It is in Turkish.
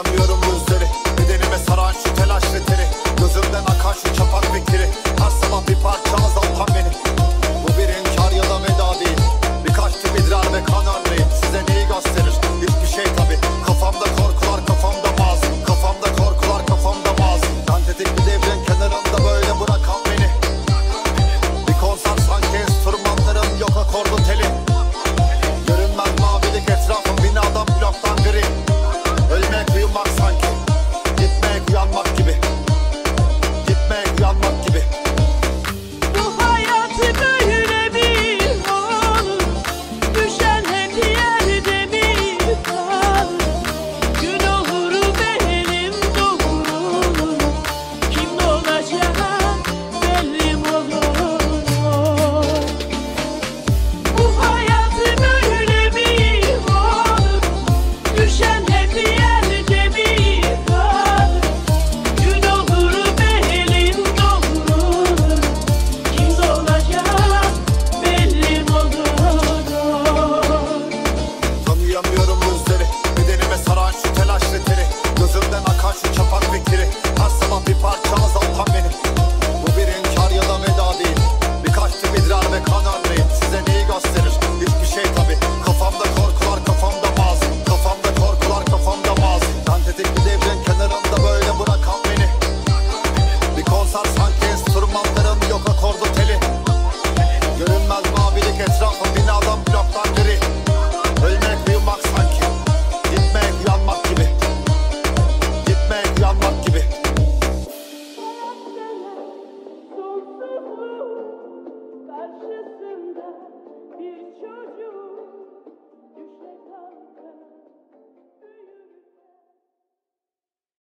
Yaşamıyorum.